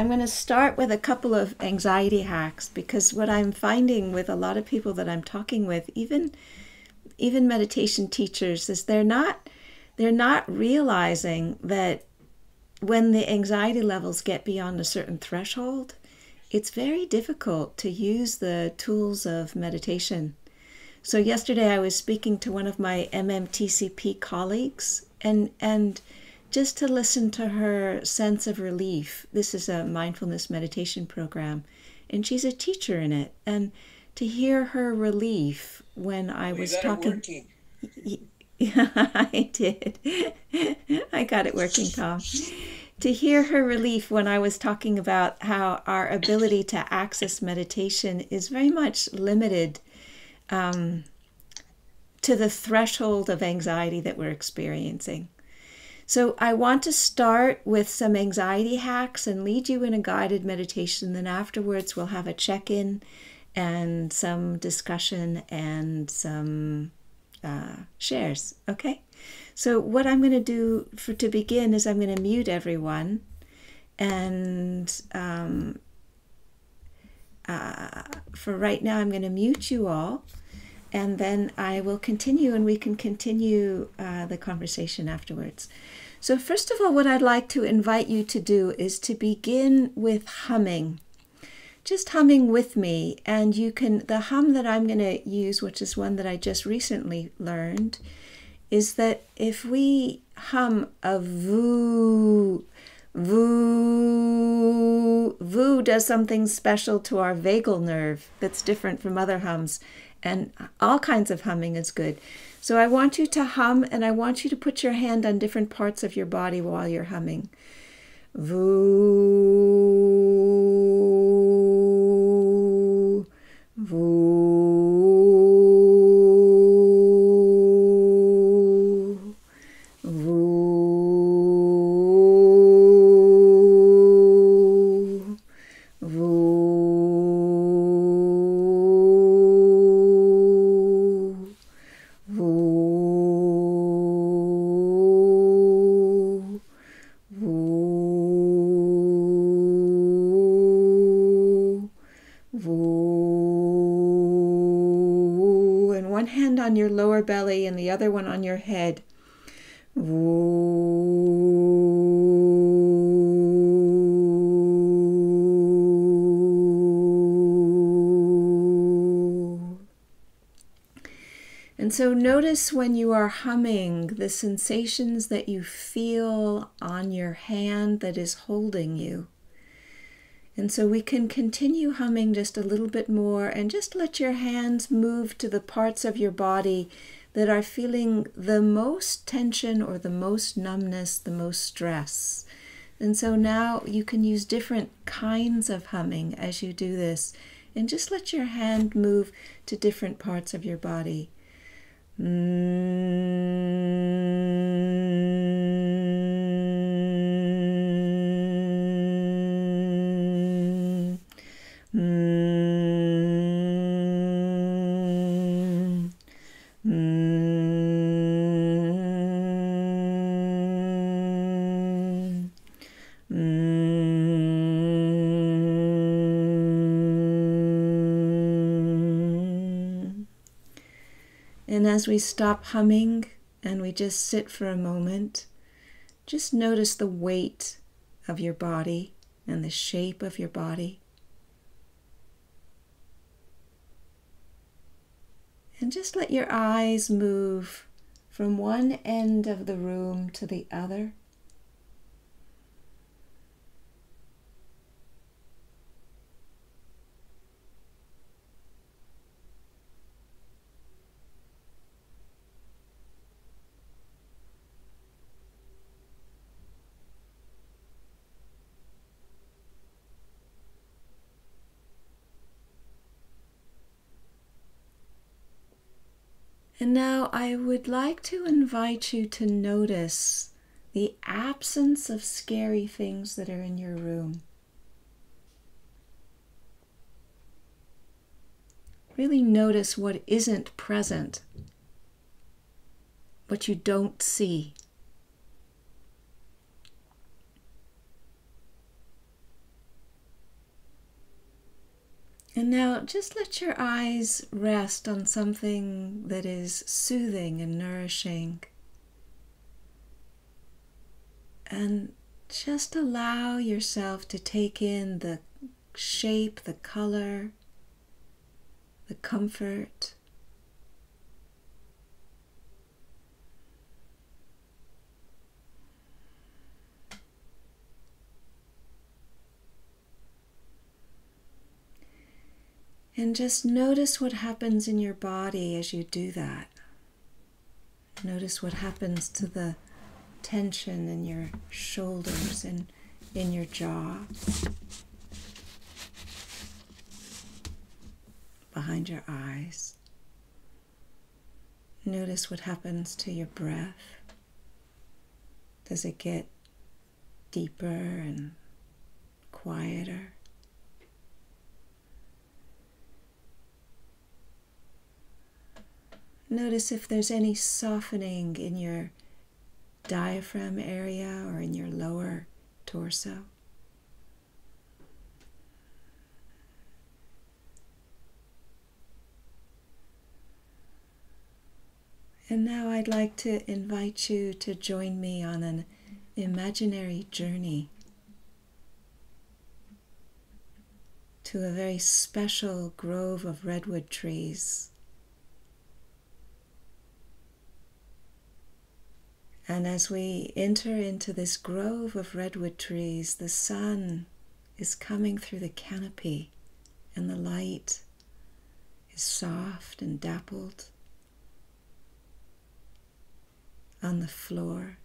I'm going to start with a couple of anxiety hacks because what I'm finding with a lot of people that I'm talking with, even even meditation teachers, is they're not they're not realizing that when the anxiety levels get beyond a certain threshold, it's very difficult to use the tools of meditation. So yesterday I was speaking to one of my MMTCP colleagues and and just to listen to her sense of relief. This is a mindfulness meditation program, and she's a teacher in it. And to hear her relief when I was talking. Yeah, I did. I got it working, Tom. To hear her relief when I was talking about how our ability to access meditation is very much limited um, to the threshold of anxiety that we're experiencing. So, I want to start with some anxiety hacks and lead you in a guided meditation. Then, afterwards, we'll have a check in and some discussion and some uh, shares. Okay? So, what I'm going to do for to begin is I'm going to mute everyone and um, uh, for right now, I'm going to mute you all and then I will continue and we can continue uh, the conversation afterwards. So, first of all, what I'd like to invite you to do is to begin with humming. Just humming with me, and you can, the hum that I'm going to use, which is one that I just recently learned, is that if we hum a voo, voo, voo does something special to our vagal nerve that's different from other hums and all kinds of humming is good. So I want you to hum and I want you to put your hand on different parts of your body while you're humming. Voo, voo, your lower belly and the other one on your head. And so notice when you are humming the sensations that you feel on your hand that is holding you. And so we can continue humming just a little bit more and just let your hands move to the parts of your body that are feeling the most tension or the most numbness, the most stress. And so now you can use different kinds of humming as you do this and just let your hand move to different parts of your body. Mm. As we stop humming and we just sit for a moment, just notice the weight of your body and the shape of your body. And just let your eyes move from one end of the room to the other. And now I would like to invite you to notice the absence of scary things that are in your room. Really notice what isn't present, what you don't see. And now just let your eyes rest on something that is soothing and nourishing. And just allow yourself to take in the shape, the color, the comfort. And just notice what happens in your body as you do that. Notice what happens to the tension in your shoulders and in your jaw, behind your eyes. Notice what happens to your breath. Does it get deeper and quieter? Notice if there's any softening in your diaphragm area or in your lower torso. And now I'd like to invite you to join me on an imaginary journey to a very special grove of redwood trees And as we enter into this grove of redwood trees, the sun is coming through the canopy, and the light is soft and dappled on the floor.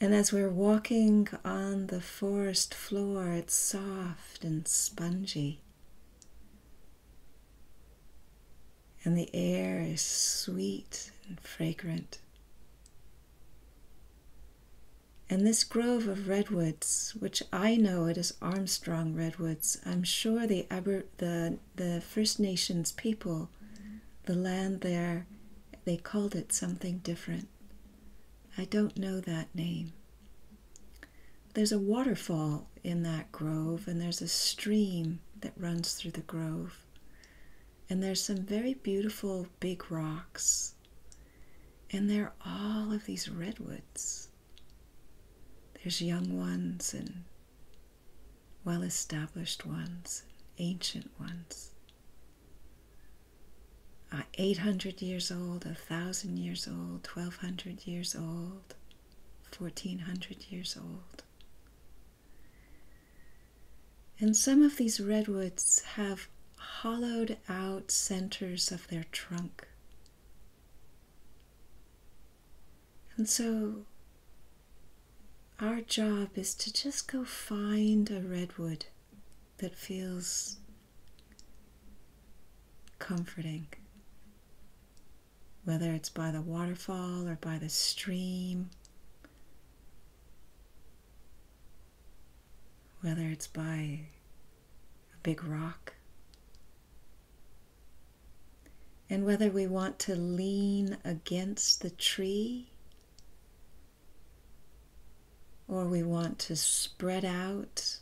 And as we're walking on the forest floor, it's soft and spongy. And the air is sweet and fragrant. And this grove of redwoods, which I know it is Armstrong redwoods, I'm sure the Aber, the the First Nations people, the land there, they called it something different. I don't know that name. There's a waterfall in that grove, and there's a stream that runs through the grove. And there's some very beautiful big rocks. And there are all of these redwoods. There's young ones and well established ones, ancient ones. Uh, 800 years old, 1,000 years old, 1,200 years old, 1,400 years old. And some of these redwoods have hollowed out centers of their trunk. And so our job is to just go find a redwood that feels comforting. Whether it's by the waterfall or by the stream, whether it's by a big rock, and whether we want to lean against the tree or we want to spread out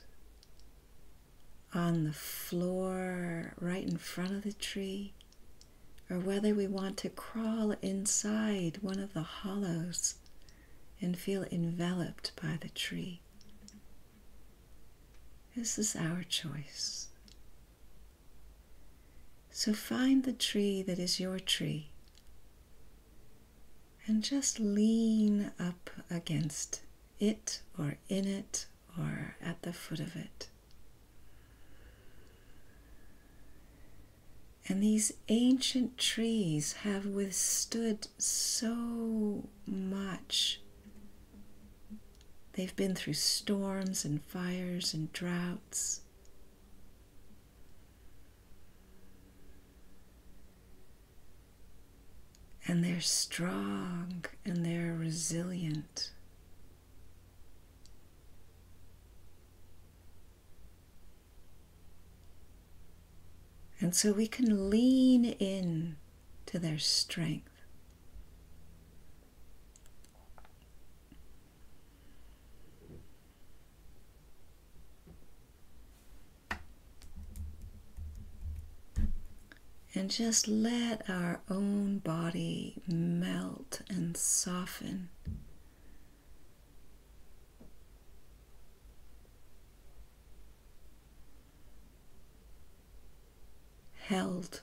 on the floor right in front of the tree, or whether we want to crawl inside one of the hollows and feel enveloped by the tree. This is our choice. So find the tree that is your tree and just lean up against it or in it or at the foot of it. And these ancient trees have withstood so much. They've been through storms and fires and droughts. And they're strong and they're resilient. And so we can lean in to their strength. And just let our own body melt and soften Held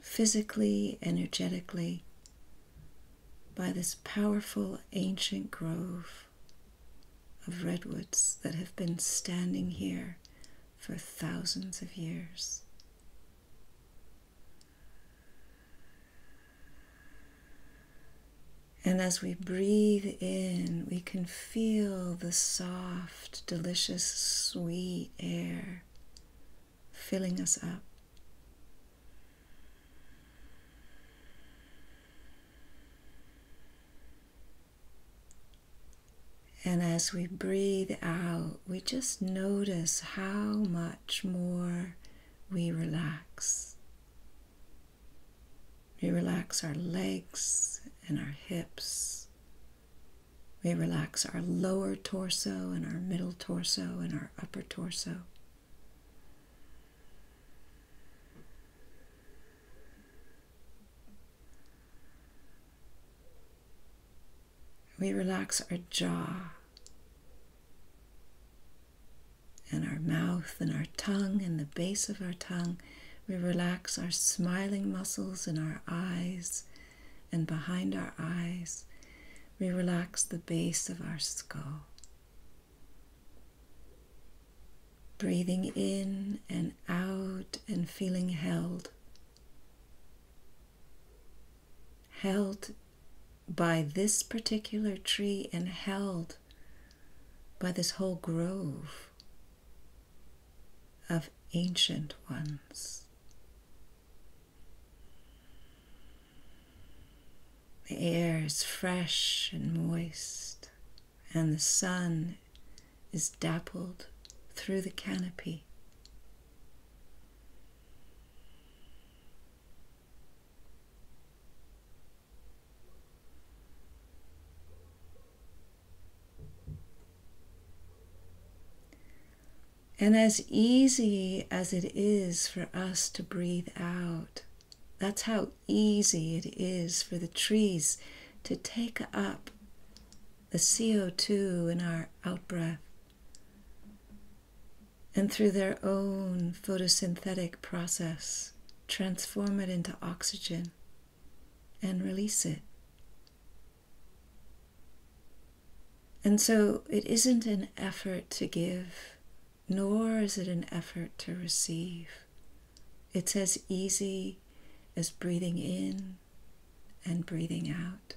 physically, energetically, by this powerful ancient grove of redwoods that have been standing here for thousands of years. And as we breathe in, we can feel the soft, delicious, sweet air filling us up. And as we breathe out, we just notice how much more we relax. We relax our legs and our hips. We relax our lower torso and our middle torso and our upper torso. We relax our jaw and our mouth and our tongue and the base of our tongue. We relax our smiling muscles in our eyes and behind our eyes. We relax the base of our skull. Breathing in and out and feeling held. Held by this particular tree and held by this whole grove of ancient ones. The air is fresh and moist, and the sun is dappled through the canopy. And as easy as it is for us to breathe out, that's how easy it is for the trees to take up the CO2 in our outbreath and through their own photosynthetic process transform it into oxygen and release it. And so it isn't an effort to give nor is it an effort to receive. It's as easy as breathing in and breathing out.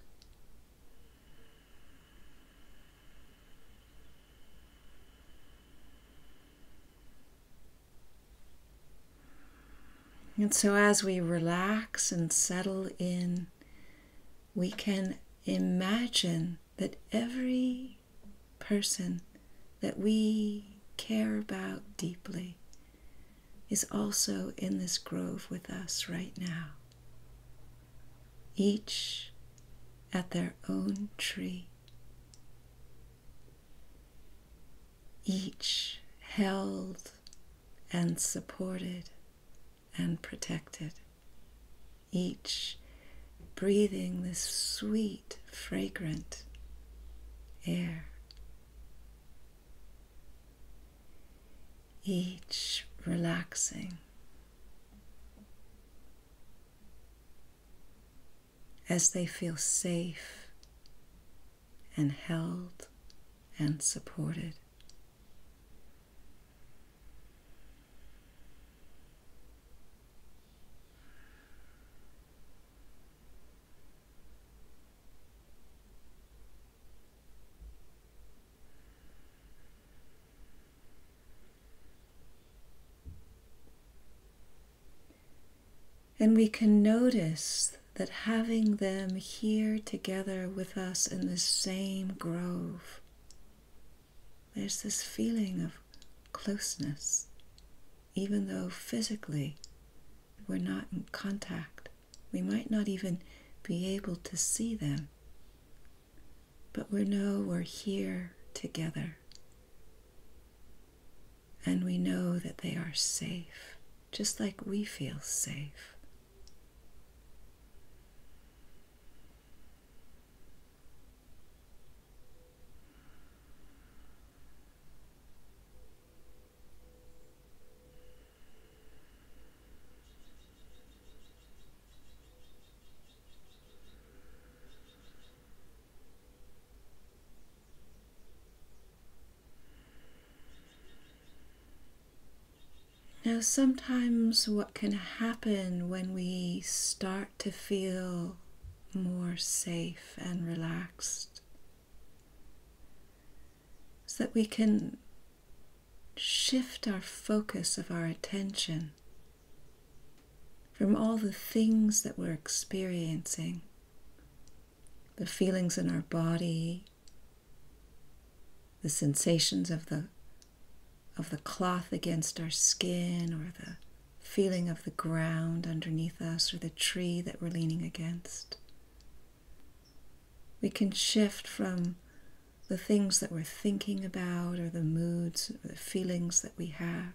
And so, as we relax and settle in, we can imagine that every person that we care about deeply is also in this grove with us right now, each at their own tree, each held and supported and protected, each breathing this sweet, fragrant air. Each relaxing as they feel safe and held and supported. And we can notice that having them here together with us in the same grove, there's this feeling of closeness, even though physically we're not in contact. We might not even be able to see them, but we know we're here together. And we know that they are safe just like we feel safe. Sometimes what can happen when we start to feel more safe and relaxed is that we can shift our focus of our attention from all the things that we're experiencing, the feelings in our body, the sensations of the of the cloth against our skin or the feeling of the ground underneath us or the tree that we're leaning against. We can shift from the things that we're thinking about or the moods or the feelings that we have.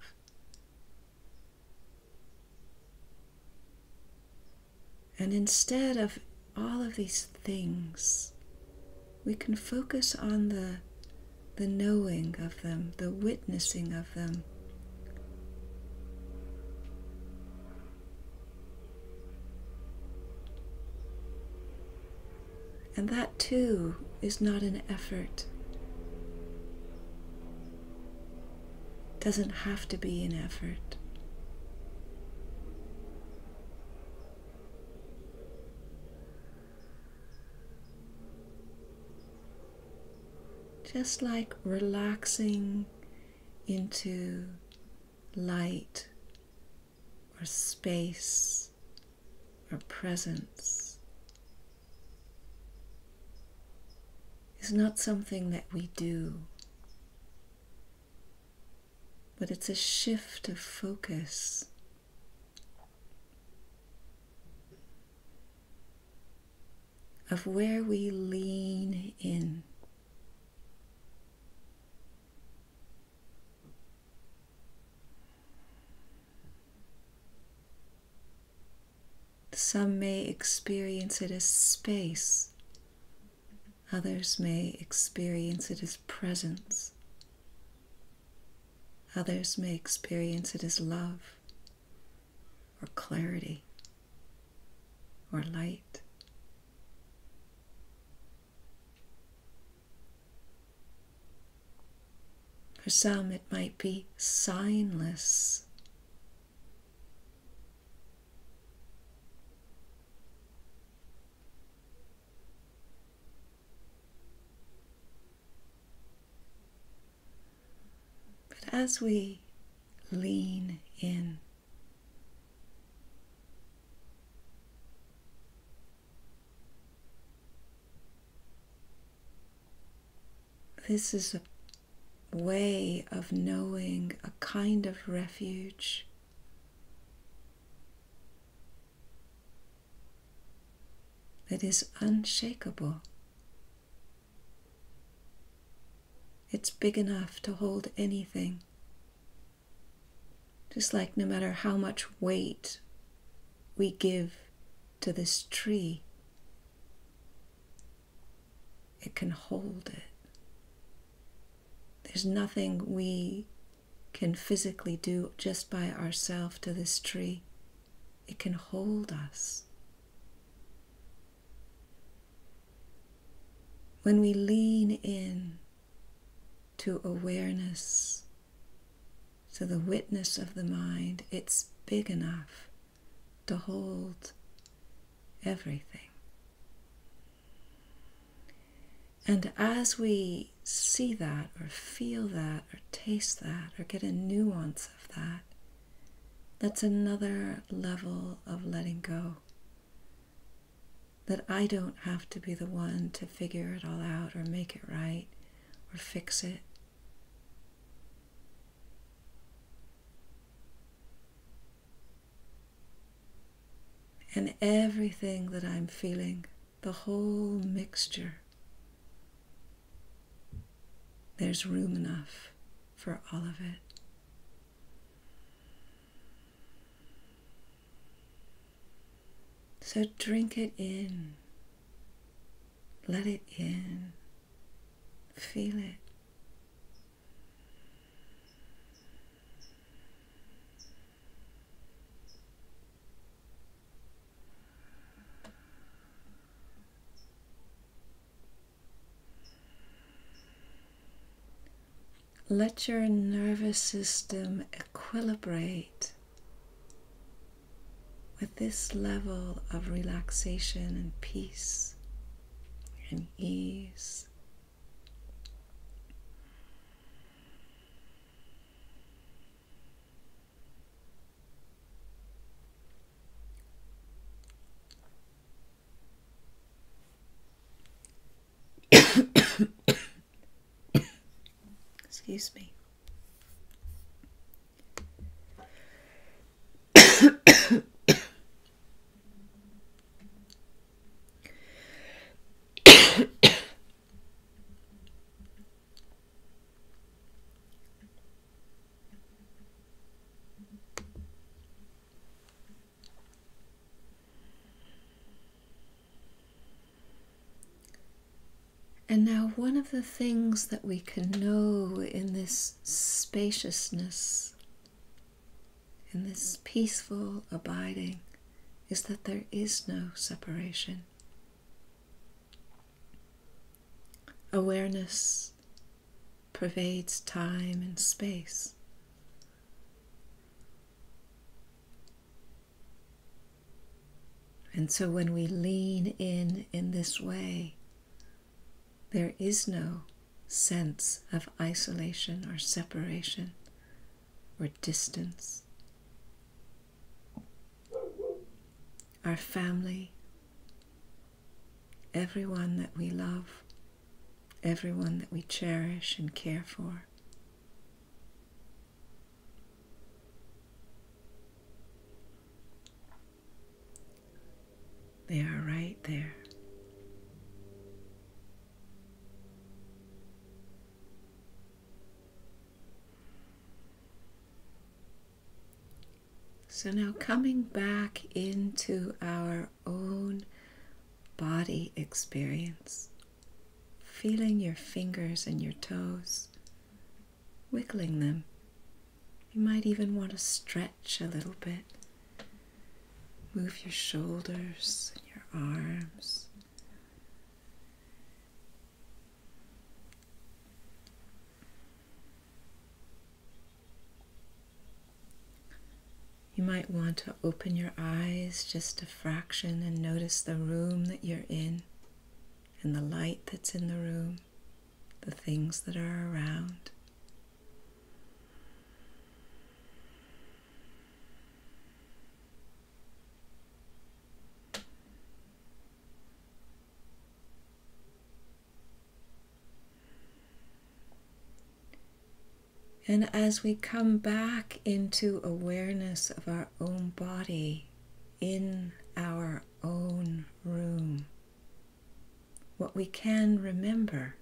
And instead of all of these things, we can focus on the the knowing of them, the witnessing of them. And that too is not an effort. Doesn't have to be an effort. Just like relaxing into light or space or presence is not something that we do, but it's a shift of focus. Of where we lean in. Some may experience it as space, others may experience it as presence, others may experience it as love or clarity or light. For some, it might be signless as we lean in, this is a way of knowing a kind of refuge. That is unshakable. It's big enough to hold anything. Just like no matter how much weight we give to this tree, it can hold it. There's nothing we can physically do just by ourselves to this tree. It can hold us. When we lean in to awareness, to the witness of the mind, it's big enough to hold everything. And as we see that, or feel that, or taste that, or get a nuance of that, that's another level of letting go. That I don't have to be the one to figure it all out, or make it right, or fix it. and everything that I'm feeling, the whole mixture. There's room enough for all of it. So drink it in. Let it in. Feel it. Let your nervous system equilibrate with this level of relaxation and peace and ease. Excuse me. And now, one of the things that we can know in this spaciousness, in this peaceful abiding, is that there is no separation. Awareness pervades time and space. And so when we lean in in this way, there is no sense of isolation or separation or distance. Our family, everyone that we love, everyone that we cherish and care for. They are right there. So now coming back into our own body experience, feeling your fingers and your toes, wiggling them. You might even want to stretch a little bit. Move your shoulders and your arms. You might want to open your eyes just a fraction and notice the room that you're in and the light that's in the room, the things that are around. And as we come back into awareness of our own body in our own room, what we can remember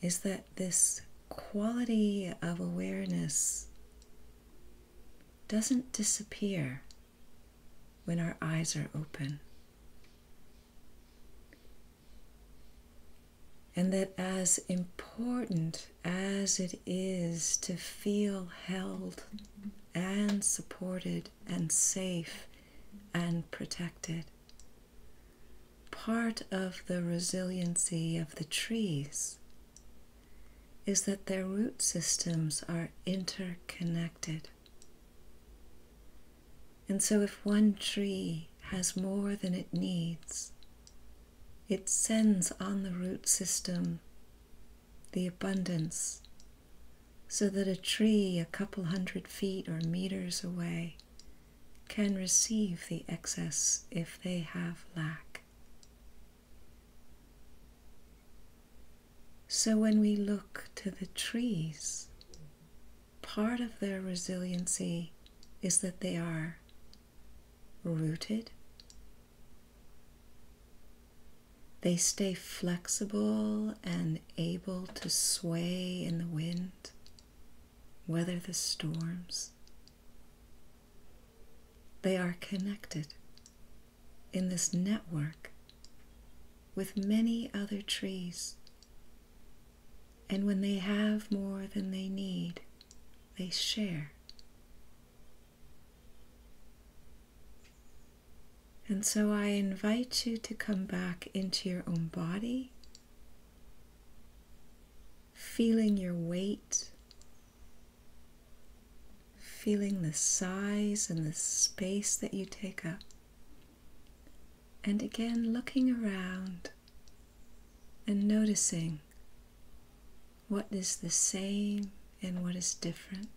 is that this quality of awareness doesn't disappear when our eyes are open. And that as important as it is to feel held and supported and safe and protected, part of the resiliency of the trees is that their root systems are interconnected. And so, if one tree has more than it needs, it sends on the root system the abundance so that a tree a couple hundred feet or meters away can receive the excess if they have lack. So when we look to the trees, part of their resiliency is that they are rooted They stay flexible and able to sway in the wind, weather the storms. they are connected in this network with many other trees. And when they have more than they need, they share. And so I invite you to come back into your own body, feeling your weight, feeling the size and the space that you take up. And again, looking around and noticing what is the same and what is different.